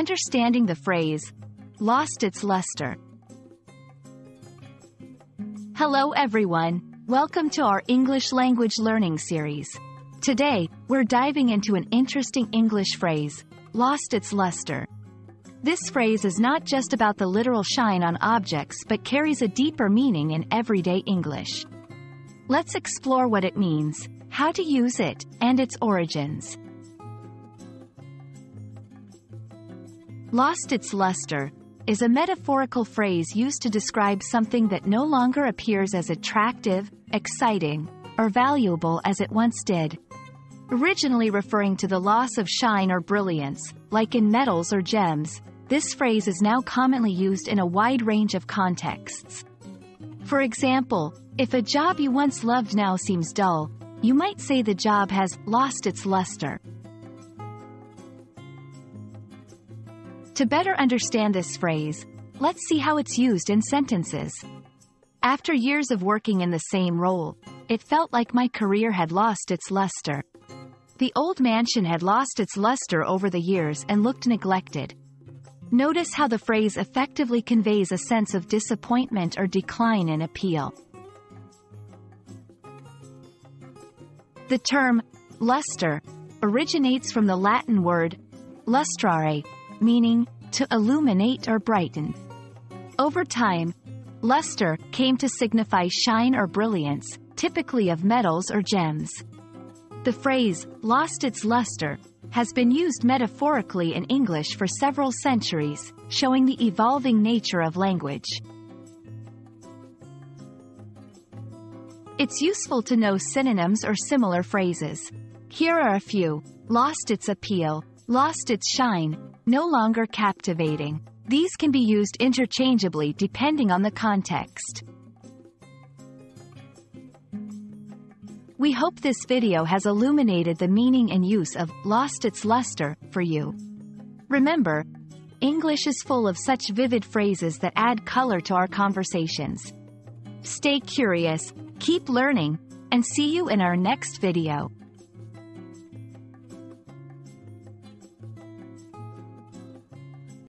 Understanding the phrase, lost its luster. Hello everyone, welcome to our English language learning series. Today, we're diving into an interesting English phrase, lost its luster. This phrase is not just about the literal shine on objects but carries a deeper meaning in everyday English. Let's explore what it means, how to use it, and its origins. Lost its luster is a metaphorical phrase used to describe something that no longer appears as attractive, exciting, or valuable as it once did. Originally referring to the loss of shine or brilliance, like in metals or gems, this phrase is now commonly used in a wide range of contexts. For example, if a job you once loved now seems dull, you might say the job has lost its luster. To better understand this phrase, let's see how it's used in sentences. After years of working in the same role, it felt like my career had lost its luster. The old mansion had lost its luster over the years and looked neglected. Notice how the phrase effectively conveys a sense of disappointment or decline in appeal. The term luster originates from the Latin word lustrare, meaning to illuminate or brighten. Over time, luster came to signify shine or brilliance, typically of metals or gems. The phrase, lost its luster, has been used metaphorically in English for several centuries, showing the evolving nature of language. It's useful to know synonyms or similar phrases. Here are a few. Lost its appeal, lost its shine, no longer captivating. These can be used interchangeably depending on the context. We hope this video has illuminated the meaning and use of lost its luster for you. Remember, English is full of such vivid phrases that add color to our conversations. Stay curious, keep learning, and see you in our next video.